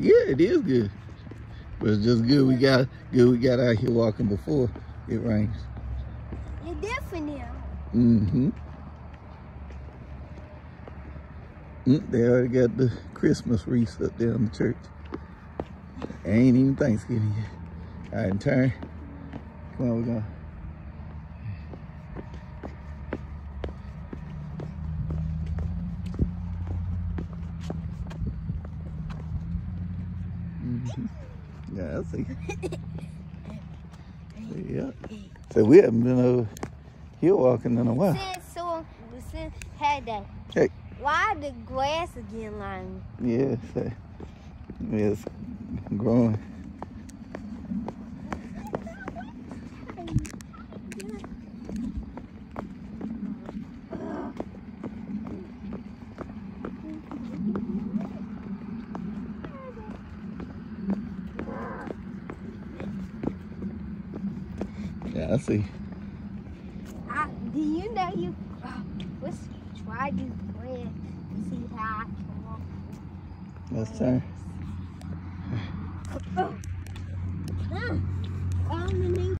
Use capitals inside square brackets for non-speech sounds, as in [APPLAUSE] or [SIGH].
Yeah, it is good. But it's just good we got good we got out here walking before it rains. Different now. Mm-hmm. Mm, they already got the Christmas wreaths up there in the church. Ain't even Thanksgiving yet. All right, turn. Come on, we're going. Mm-hmm. Yeah, I [LAUGHS] see. yeah. So we haven't been over here walking in a while. Since so since had that. Hey. Why the grass again lying? Yeah, so it's growing. Yeah, I see. I, do you know you? Uh, let's try this grass. See how I can walk. Let's. Oh.